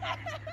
Ha ha ha!